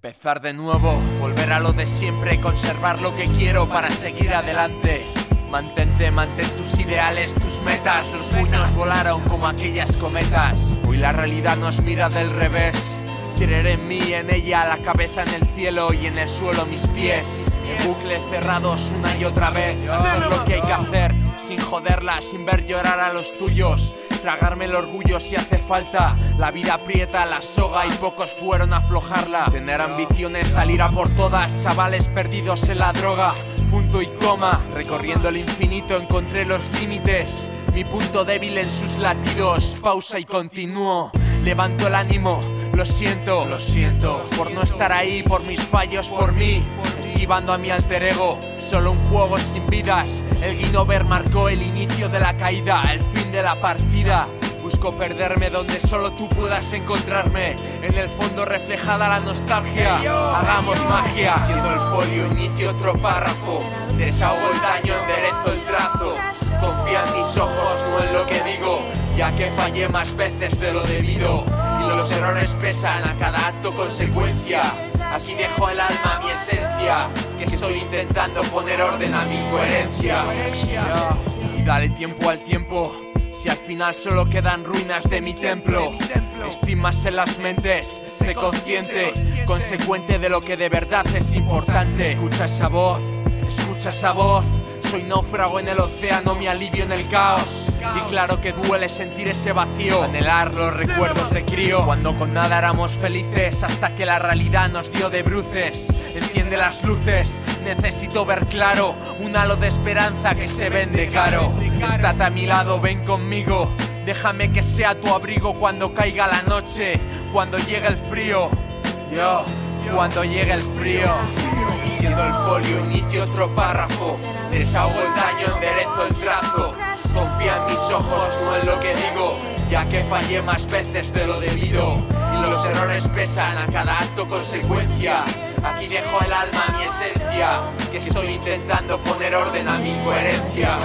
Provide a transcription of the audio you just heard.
Empezar de nuevo, volver a lo de siempre, conservar lo que quiero para seguir adelante. Mantente, mantén tus ideales, tus metas. Los puños volaron como aquellas cometas. Hoy la realidad nos mira del revés. Querer en mí, en ella, la cabeza en el cielo y en el suelo mis pies. En bucle cerrados una y otra vez. Es lo que hay que hacer, sin joderla, sin ver llorar a los tuyos. Tragarme el orgullo si hace falta. La vida aprieta la soga y pocos fueron a aflojarla. Tener ambiciones, salir a por todas. Chavales perdidos en la droga. Punto y coma. Recorriendo el infinito encontré los límites. Mi punto débil en sus latidos. Pausa y continúo. Levanto el ánimo. Lo siento, lo siento. Por no estar ahí, por mis fallos, por mí. Esquivando a mi alter ego. Solo un juego sin vidas. El Guinover marcó el inicio de la caída, el fin de la partida. Busco perderme donde solo tú puedas encontrarme. En el fondo reflejada la nostalgia. Hagamos magia. Haciendo el folio, inicio otro párrafo. Desahogo el daño, enderezo el trazo. Confía en mis ojos, no en lo que digo. Ya que fallé más veces de lo debido. Los errores pesan a cada acto consecuencia. Así dejo el alma, mi esencia. Que estoy intentando poner orden a mi coherencia. Y dale tiempo al tiempo. Si al final solo quedan ruinas de mi templo, estimas las mentes, sé consciente, consecuente de lo que de verdad es importante. Escucha esa voz, escucha esa voz. Soy náufrago en el océano, mi alivio en el caos. Y claro que duele sentir ese vacío, anhelar los recuerdos de crío. Cuando con nada éramos felices, hasta que la realidad nos dio de bruces. Enciende las luces, necesito ver claro. Un halo de esperanza que se vende caro. Estate a mi lado, ven conmigo. Déjame que sea tu abrigo cuando caiga la noche, cuando llegue el frío. Yo, cuando llegue el frío. El folio, inicio otro párrafo. Desahogo el daño, enderezo el trazo. Confía en mis ojos, no en lo que digo. Ya que fallé más veces de lo debido. Y los errores pesan a cada acto consecuencia. Aquí dejo el alma, mi esencia. Que estoy intentando poner orden a mi coherencia.